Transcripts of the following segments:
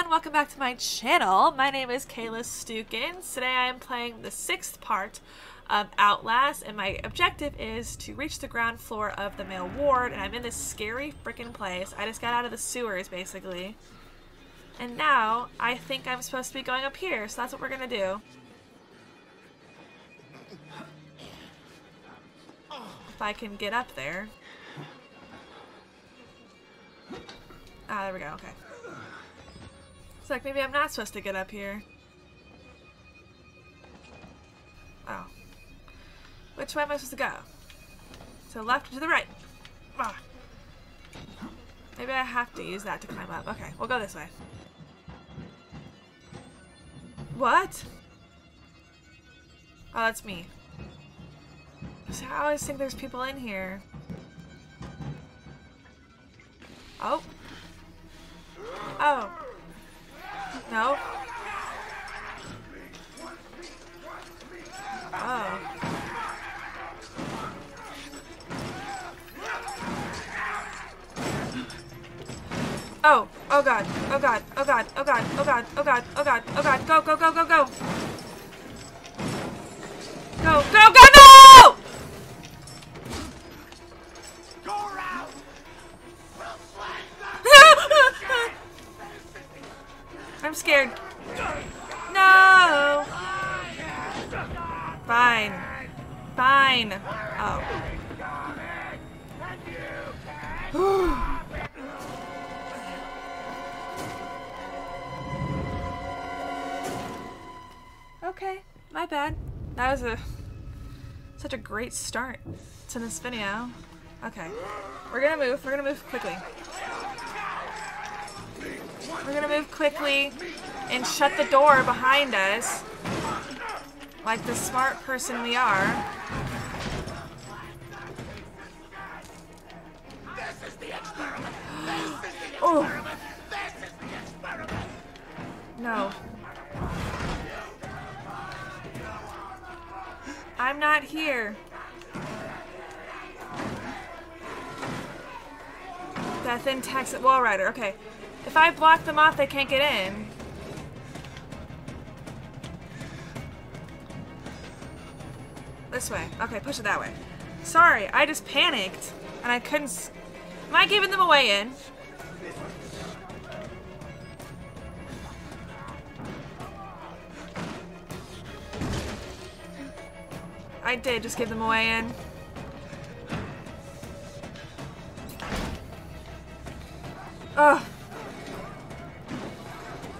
everyone, welcome back to my channel. My name is Kayla Stukins. Today I am playing the sixth part of Outlast, and my objective is to reach the ground floor of the male ward, and I'm in this scary freaking place. I just got out of the sewers, basically. And now, I think I'm supposed to be going up here, so that's what we're gonna do. If I can get up there. Ah, there we go, okay. It's like maybe I'm not supposed to get up here. Oh. Which way am I supposed to go? To the left or to the right? Ah. Maybe I have to use that to climb up. Okay, we'll go this way. What? Oh, that's me. So I always think there's people in here. Oh. Oh. Oh god, oh god, oh god, oh god, oh god, oh god, oh god, oh god, go, go, go, go, go! Great start to this video. Okay. We're gonna move. We're gonna move quickly. We're gonna move quickly and shut the door behind us. Like the smart person we are. oh. No. I'm not here. Death in wall rider. Okay. If I block them off, they can't get in. This way. Okay, push it that way. Sorry, I just panicked. And I couldn't... Am I giving them away in? I did just give them away in.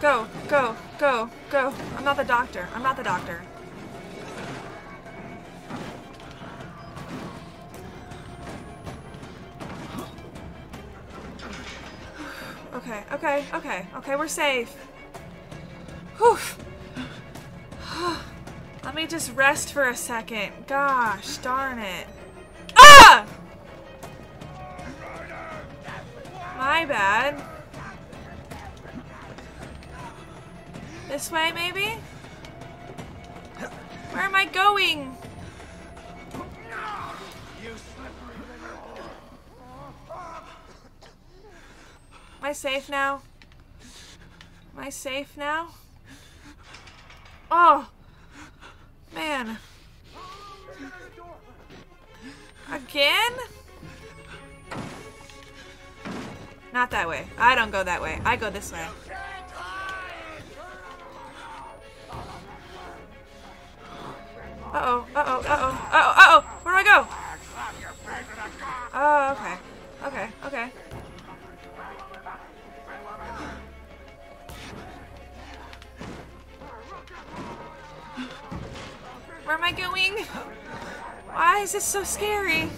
Go, go, go, go. I'm not the doctor. I'm not the doctor. Okay, okay, okay, okay, we're safe. Whew. Let me just rest for a second. Gosh, darn it. Ah! My bad. This way, maybe? Where am I going? Am I safe now? Am I safe now? Oh! Man. Again? Not that way. I don't go that way. I go this way. Uh-oh, uh-oh, uh-oh, uh-oh, uh-oh! Where do I go? Oh, okay. Okay, okay. Where am I going? Why is this so scary?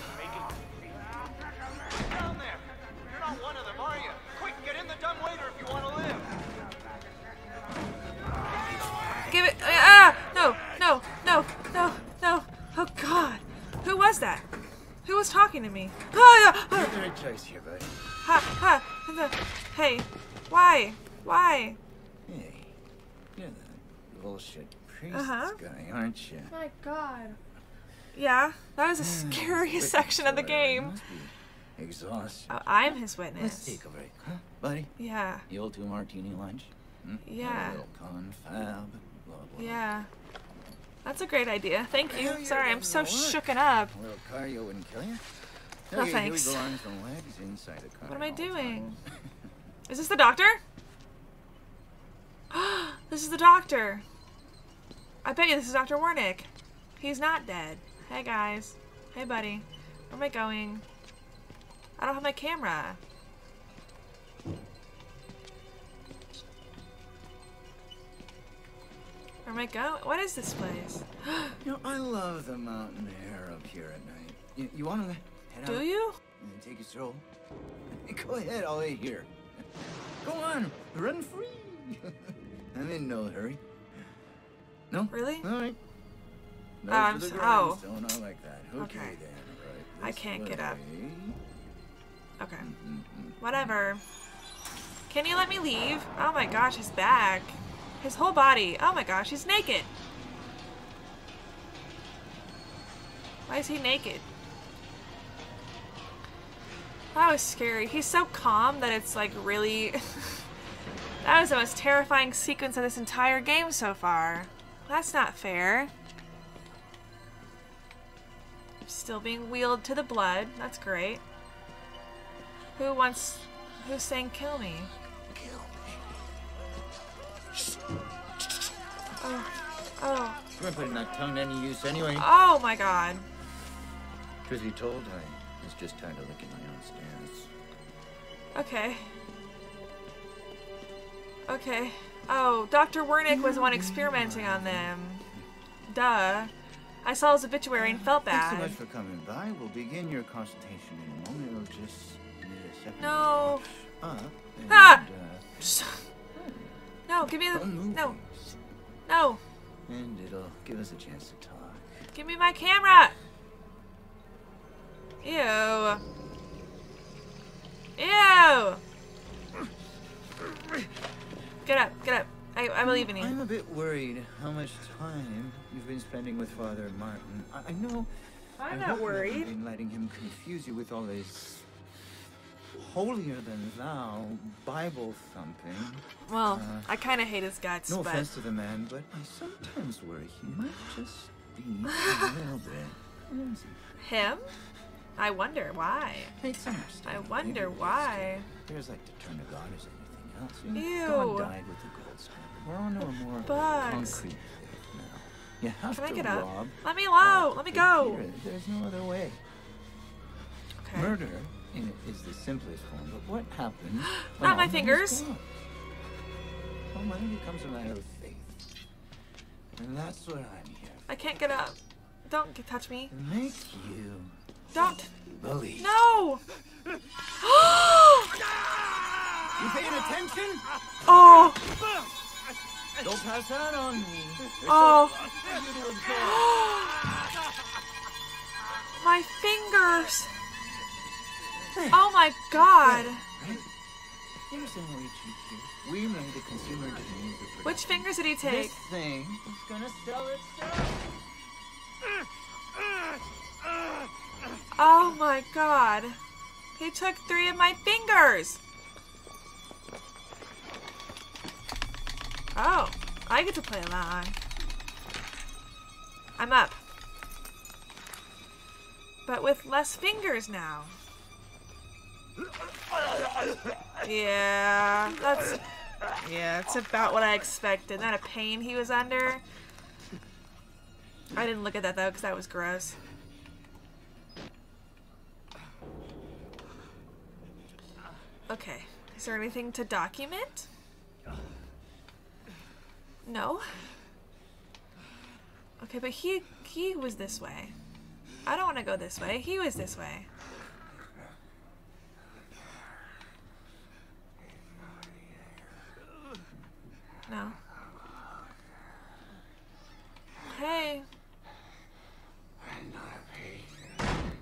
Was talking to me? Ah! ah. here, buddy. Ha! Ha! Hey! Why? Why? Hey, you're the bullshit priest Uh-huh. guy, aren't you? My God. Yeah, that was the scariest section of the game. Exhausted. Oh, I'm his Let's witness. take a break, huh, buddy? Yeah. The old two martini lunch. Hmm? Yeah. A little confab. Blah, blah. Yeah. That's a great idea. Thank you. Well, Sorry, I'm so work. shooken up. A little cardio wouldn't kill you. No, okay, thanks. Here we go, arms and legs inside car. What am I all the time. doing? Is this the doctor? this is the doctor. I bet you this is Dr. Wernicke. He's not dead. Hey guys. Hey buddy. Where am I going? I don't have my camera. Where am I going? What is this place? You know, I love the mountain air up here at night. You, you want to head Do out Do you? and take a stroll? Go ahead, I'll wait here. Go on, run free. I'm in no hurry. No? Really? All right. No I'm to oh. I like that. Okay, Okay. then. Right I can't get up. way. Okay. Mm-mm. Whatever. Can you let me leave? Oh my gosh, his back. His whole body. Oh my gosh, he's naked. Why is he naked? That was scary. He's so calm that it's like really. that was the most terrifying sequence of this entire game so far. That's not fair. Still being wheeled to the blood. That's great. Who wants. Who's saying kill me? Oh. Oh. You weren't putting that tongue to any use anyway. Oh my god. Truth be told, I was just tired of licking my own stairs. Okay. Okay. Oh, Dr. Wernicke was the one experimenting on them. Duh. I saw his obituary and felt bad. Thanks so much for coming by. We'll begin your consultation in a moment. It'll just need a second. No. Up and, Ah! uh, No, give me the. No. No. And it'll give us a chance to talk. Give me my camera. Ew. Ew. Get up, get up. I, I believe in you. I'm a bit worried how much time you've been spending with Father Martin. I, I know. I'm I not hope you haven't worried. been letting him confuse you with all this holier than thou Bible thumping. Well, Uh, I kind of hate his guts, No but offense to the man, but I sometimes worry he might just be a little bit clumsy. him? I wonder why. Understandable. I wonder Maybe why. There's like to turn to God as anything else. You know, Ew. God died with the gold standard. We're on to a more Bugs. concrete now. You have Can I to get up? rob. Let me low. Let me go. here, There's no other way. Okay. Murder in is the simplest form, but what happens? when Not my fingers. gone? Well, money becomes a matter of faith, and that's what I'm here I can't get up. Don't get, touch me. make you Don't. believe. No. You paying attention? oh. Don't pass that on me. Oh. There's Oh. so much for you to absorb. My fingers. Oh my god. Right? Here's how we cheat. We made a consumer means of Which fingers did he take? This thing is gonna sell itself. Oh my god. He took three of my fingers. Oh, I get to play along. I'm up. But with less fingers now. Yeah, that's yeah, it's about what I expected. Not that a pain he was under. I didn't look at that though, because that was gross. Okay. Is there anything to document? No. Okay, but he he was this way. I don't want to go this way. He was this way. No. Hey. I'm not a patient.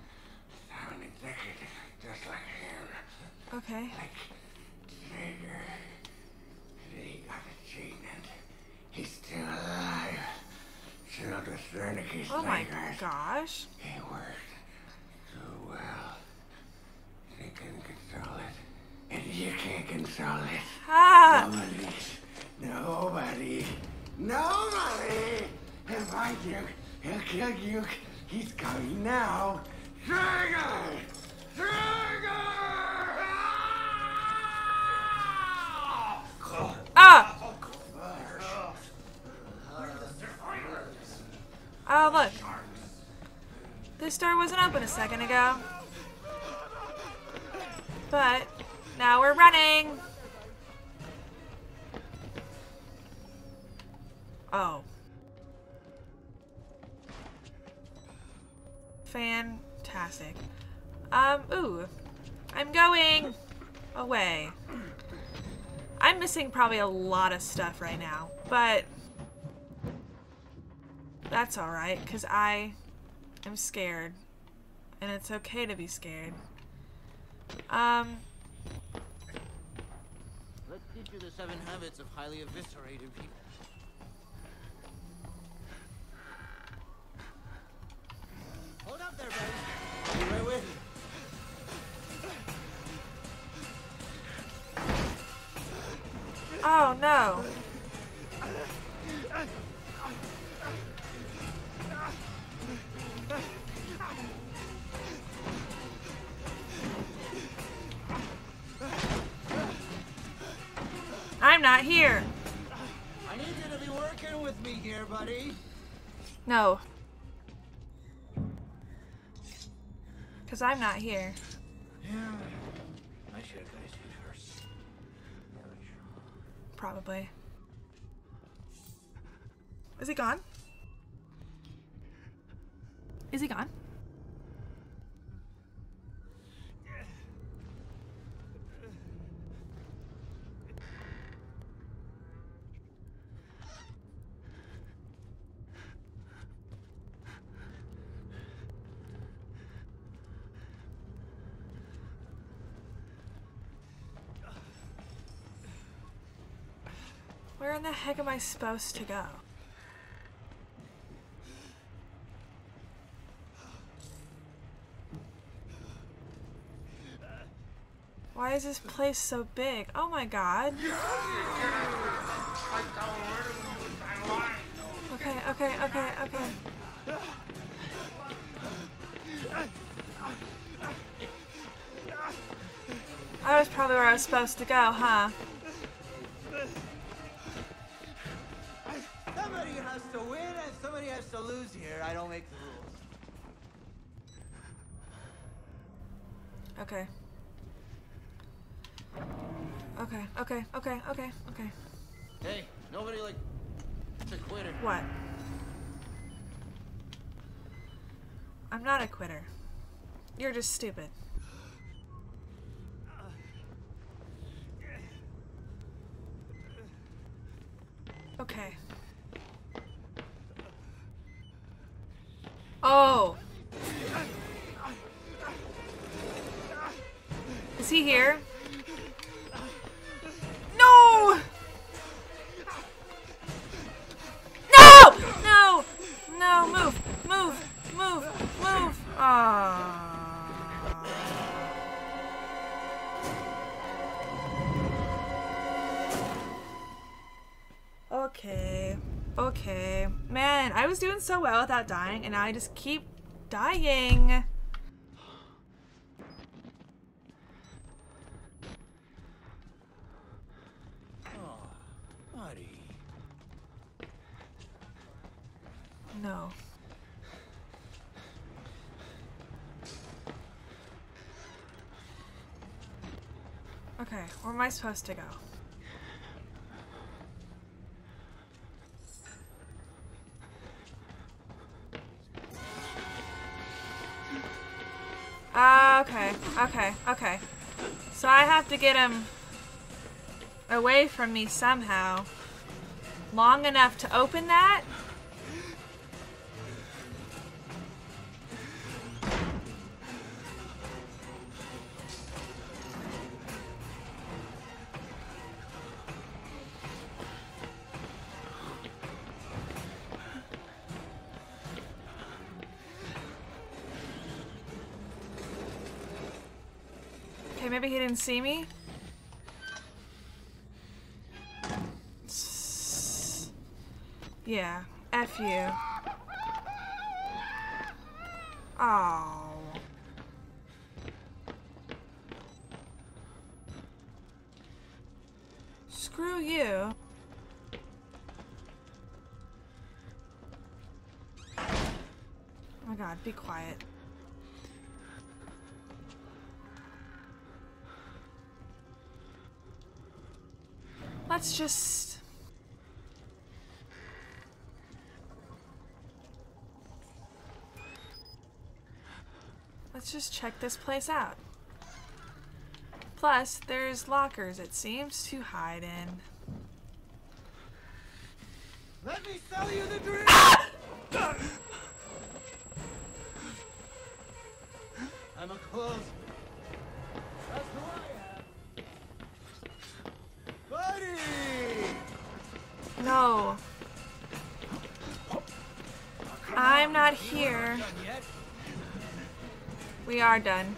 I'm an executive, just like him. Okay. Like Trager. He got the treatment. He's still alive. Killed with Wernicke's Oh my gosh. He worked so well. They couldn't control it. And you can't control it. Ah. Nobody's Nobody! Nobody! If I Duke, he'll kill you. He's coming now. Trigger! Trigger! Ah! Oh, look. This door wasn't open a second ago. But now we're running. Oh. Fantastic. Um, ooh. I'm going away. I'm missing probably a lot of stuff right now, but that's alright, because I am scared. And it's okay to be scared. Um, Let's teach you the seven habits of highly eviscerated people. Up there, buddy. Be right with you. oh no. I'm not here. I need you to be working with me here, buddy. No. Because I'm not here. Yeah. I should have guys you first. Probably. Is he gone? Is he gone? Where in the heck am I supposed to go? Why is this place so big? Oh my god. Okay, okay, okay, okay. I was probably where I was supposed to go, huh? I don't make the rules. Okay. Okay, okay, okay, okay, okay. Hey, nobody like to quitter. What? I'm not a quitter. You're just stupid. Okay. So well without dying, and now I just keep dying. Oh, buddy. No. Okay, where am I supposed to go? To get him away from me somehow. Long enough to open that? Maybe he didn't see me. Yeah, F you. Oh. Screw you. Oh my god, be quiet. Let's just... Let's just check this place out. Plus, there's lockers it seems to hide in. Let me sell you the dream! I'm a close. I'm not here. We are done.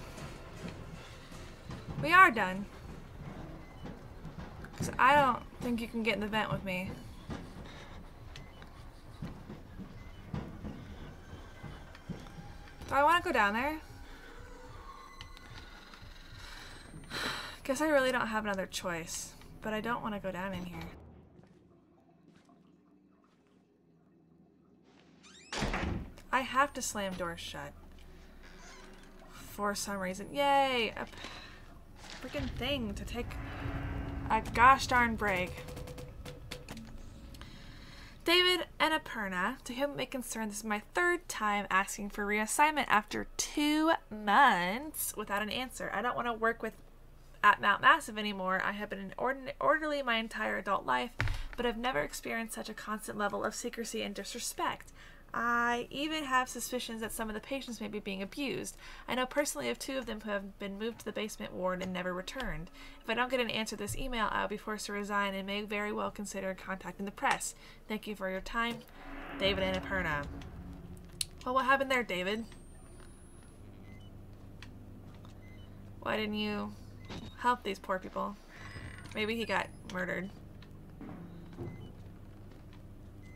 We are done. Because I don't think you can get in the vent with me. Do I want to go down there? Guess I really don't have another choice. But I don't want to go down in here. I have to slam doors shut. For some reason. Yay! A freaking thing to take a gosh darn break. David and Aperna, to whom it may concern, this is my third time asking for reassignment after two months without an answer. I don't want to work with at Mount Massive anymore. I have been an ordin- orderly my entire adult life, but I've never experienced such a constant level of secrecy and disrespect. I even have suspicions that some of the patients may be being abused. I know personally of two of them who have been moved to the basement ward and never returned. If I don't get an answer to this email, I will be forced to resign and may very well consider contacting the press. Thank you for your time, David and Aperna. Well, what happened there, David? Why didn't you help these poor people? Maybe he got murdered.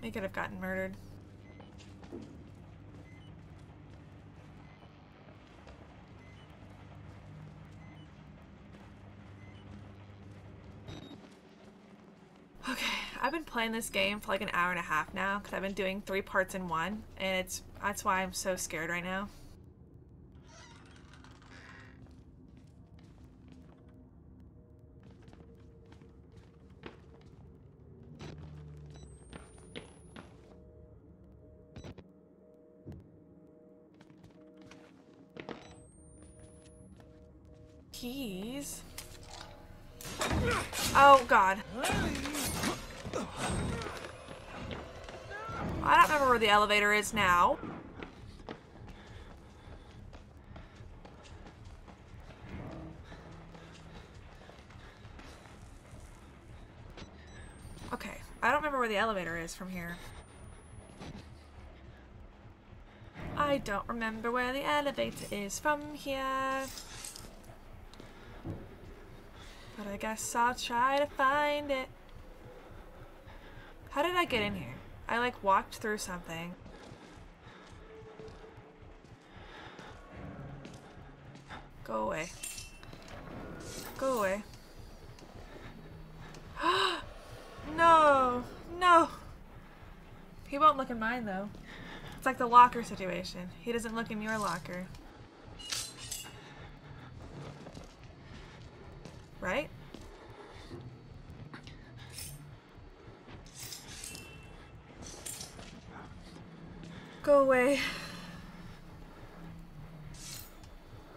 He could have gotten murdered. Okay, I've been playing this game for like an hour and a half now because I've been doing three parts in one, and it's that's why I'm so scared right now. Keys. Oh God. I don't remember where the elevator is now. Okay, I don't remember where the elevator is from here. I don't remember where the elevator is from here. But I guess I'll try to find it. How did I get in here? I like walked through something. Go away. Go away. no! No! He won't look in mine though. It's like the locker situation. He doesn't look in your locker. Right? Go away.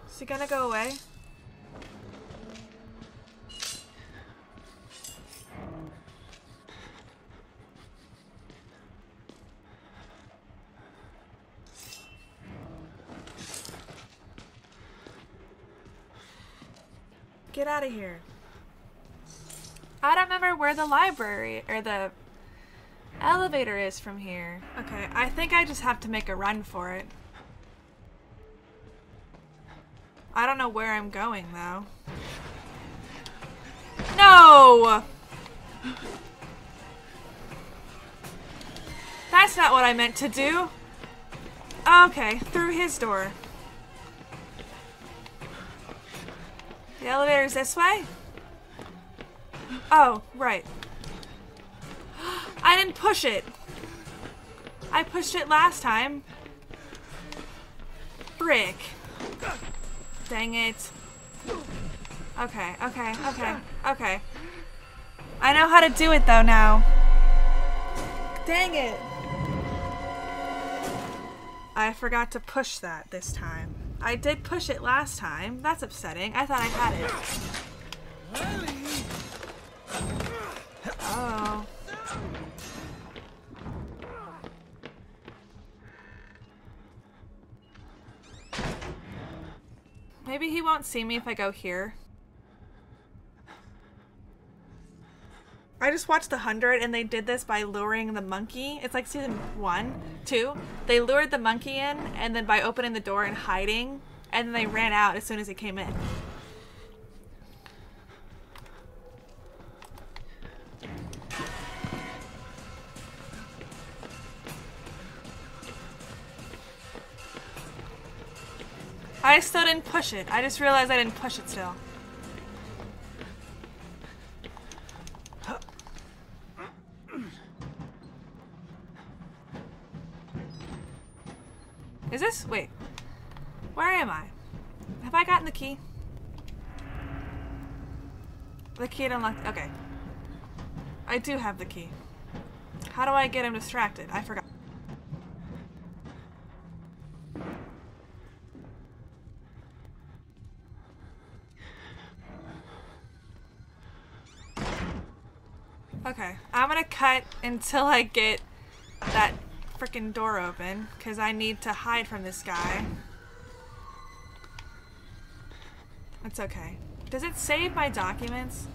Is he gonna go away? Get out of here. I don't remember where the library or the elevator is from here. Okay, I think I just have to make a run for it. I don't know where I'm going though. No! That's not what I meant to do. Okay, through his door. The elevator's this way? Oh, right. I didn't push it. I pushed it last time. Brick. Dang it. Okay, okay, okay, okay. I know how to do it though now. Dang it. I forgot to push that this time. I did push it last time. That's upsetting. I thought I had it. Won't see me if I go here. I just watched The Hundred and they did this by luring the monkey. It's like season one, two. They lured the monkey in and then by opening the door and hiding, and then they ran out as soon as he came in. I still didn't push it. I just realized I didn't push it still. Is this? Wait. Where am I? Have I gotten the key? The key to unlock. Okay. I do have the key. How do I get him distracted? I forgot. Okay, I'm gonna cut until I get that freaking door open because I need to hide from this guy. That's okay. Does it save my documents?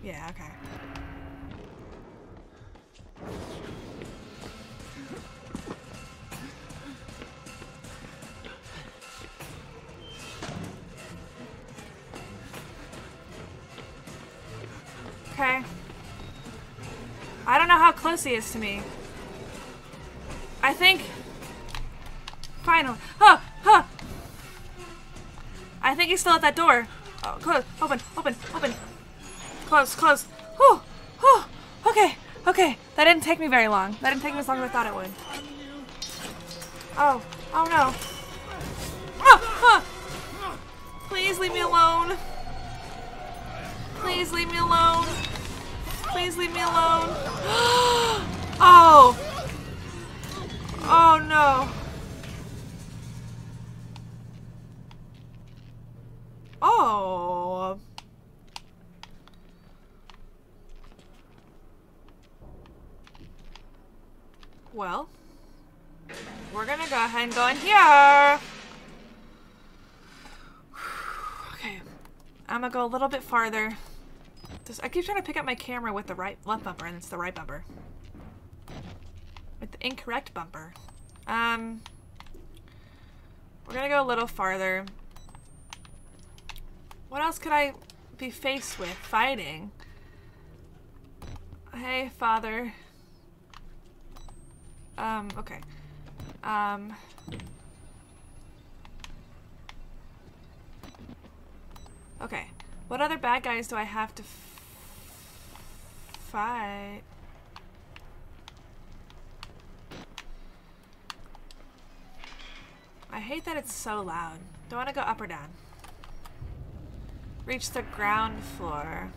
Yeah, okay. Okay. He is to me. I think... Finally. Huh! Huh! I think he's still at that door. Oh, close. Open. Open. Open. Close. Close. Whew. Whew. Okay. Okay. That didn't take me very long. That didn't take me as long as I thought it would. Oh. Oh no. Ah! Ah! Please leave me alone. Please leave me alone. Please leave me alone. oh. Oh no. Oh. Well, we're gonna go ahead and go in here. Okay, I'm gonna go a little bit farther. Just, I keep trying to pick up my camera with the right left bumper, and it's the right bumper. With the incorrect bumper. Um, we're gonna go a little farther. What else could I be faced with fighting? Hey, father. Um, okay. Um... Okay. What other bad guys do I have to fight? I hate that it's so loud. Don't want to go up or down? Reach the ground floor.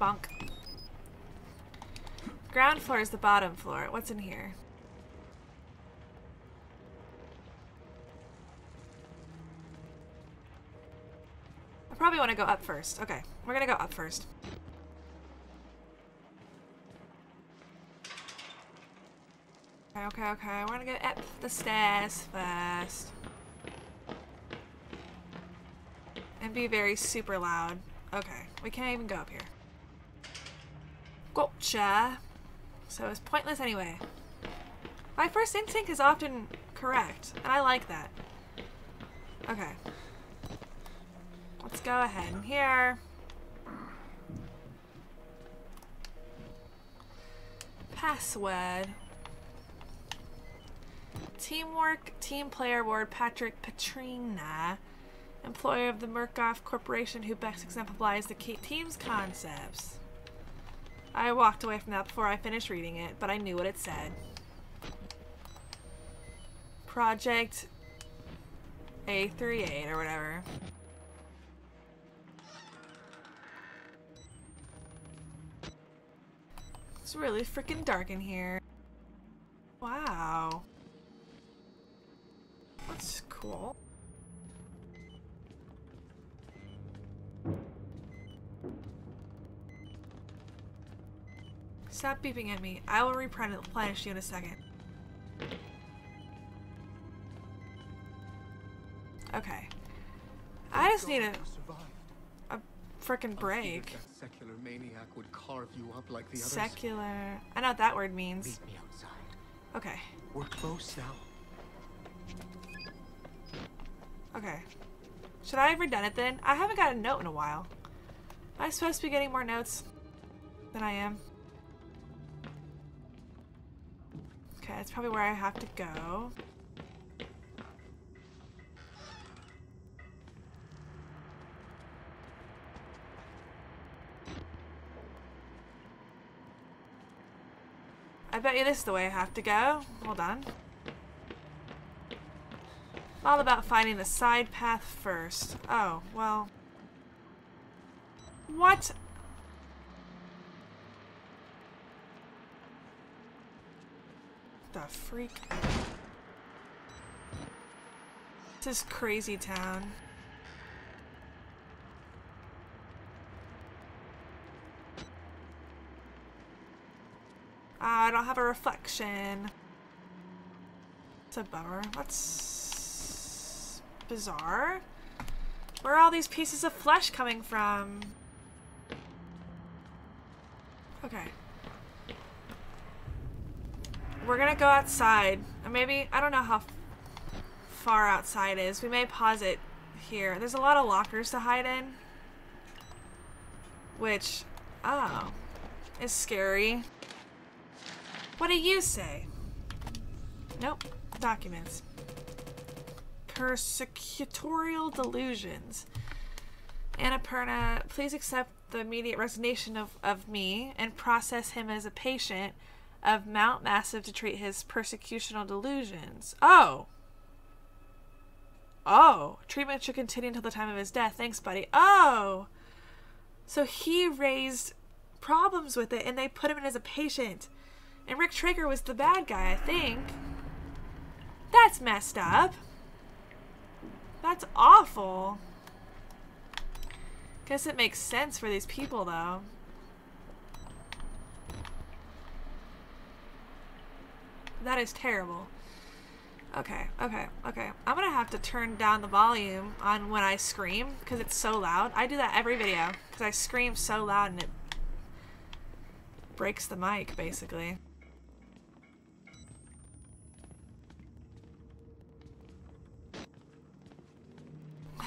Bonk. Ground floor is the bottom floor. What's in here? Go up first. Okay, we're gonna go up first. Okay, okay, okay. We're gonna go up the stairs first. And be very super loud. Okay, we can't even go up here. Gotcha. So it's pointless anyway. My first instinct is often correct, and I like that. Okay. Let's go ahead and here. Password. Teamwork Team Player Award Patrick Petrina, employer of the Murkoff Corporation who best exemplifies the team's concepts. I walked away from that before I finished reading it, but I knew what it said. Project A38 or whatever. Really freaking dark in here. Wow. That's cool. Stop beeping at me. I will replenish you in a second. Okay. I just need a freaking break. secular maniac would carve you up like the others. Secular. I know what that word means. Meet me outside. Okay. We're close now. Okay. Should I have redone it then? I haven't got a note in a while. Am I supposed to be getting more notes than I am? Okay, that's probably where I have to go. I bet you this is the way I have to go. Hold on. All about finding the side path first. Oh, well. What? The freak? This is crazy town. Ah, I don't have a reflection. It's a bummer. That's bizarre. Where are all these pieces of flesh coming from? Okay. We're gonna go outside. Or maybe, I don't know how far outside is. We may pause it here. There's a lot of lockers to hide in. Which, oh, is scary. What do you say? Nope. Documents. Persecutorial delusions. Annapurna, please accept the immediate resignation of, of me and process him as a patient of Mount Massive to treat his persecutional delusions. Oh. Oh. Treatment should continue until the time of his death. Thanks, buddy. Oh. So he raised problems with it and they put him in as a patient. And Rick Trager was the bad guy, I think. That's messed up. That's awful. Guess it makes sense for these people, though. That is terrible. Okay, okay, okay. I'm gonna have to turn down the volume on when I scream because it's so loud. I do that every video because I scream so loud and it breaks the mic, basically.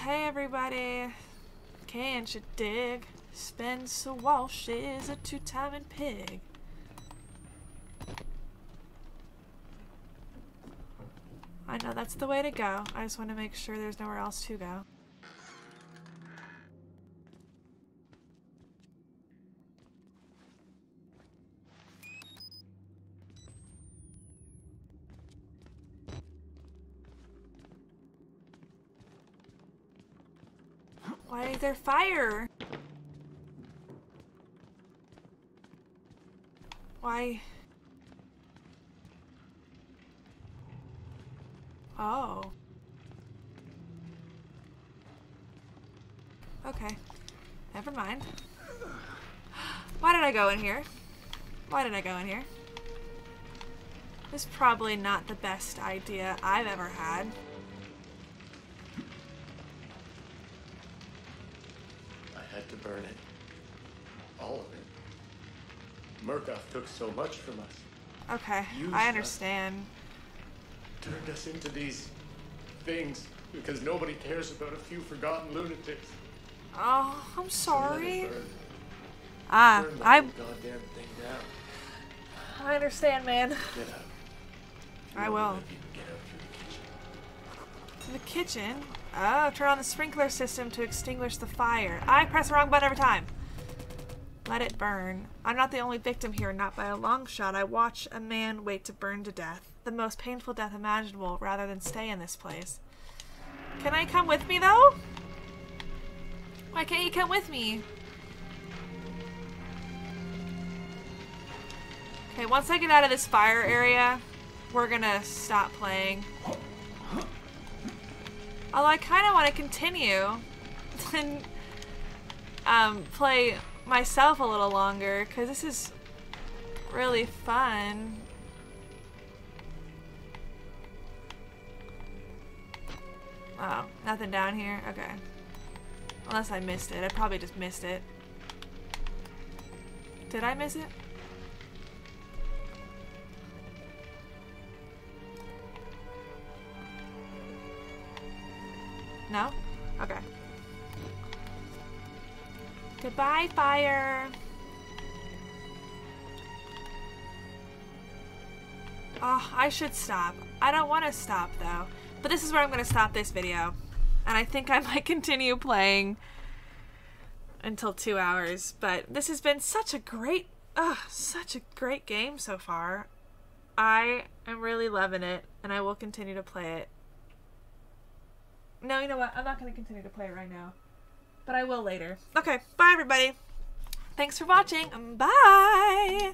Hey everybody, Can't you dig? Spencer Walsh is a two-timing pig. I know that's the way to go. I just want to make sure there's nowhere else to go. Fire? Why? Oh. Okay. Never mind. Why did I go in here? Why did I go in here? This is probably not the best idea I've ever had. Took so much from us. Okay, I understand. Turned us into these things because nobody cares about a few forgotten lunatics. Oh, I'm sorry. burn. Ah, I goddamn thing down. I understand, man. I will. know if you can get up to the kitchen. To the kitchen. Oh, turn on the sprinkler system to extinguish the fire. I press the wrong button every time. Let it burn. I'm not the only victim here, not by a long shot. I watch a man wait to burn to death. The most painful death imaginable, rather than stay in this place. Can I come with me, though? Why can't you come with me? Okay, once I get out of this fire area, we're gonna stop playing. Although I kind of want to continue and um, play myself a little longer because this is really fun. Oh, nothing down here? Okay. Unless I missed it. I probably just missed it. Did I miss it? Goodbye, fire. Oh, I should stop. I don't want to stop though. But this is where I'm going to stop this video. And I think I might continue playing until two hours. But this has been such a great, such a great game so far. I am really loving it, and I will continue to play it. No, you know what? I'm not going to continue to play it right now. But I will later. Okay, bye everybody. Thanks for watching. Bye!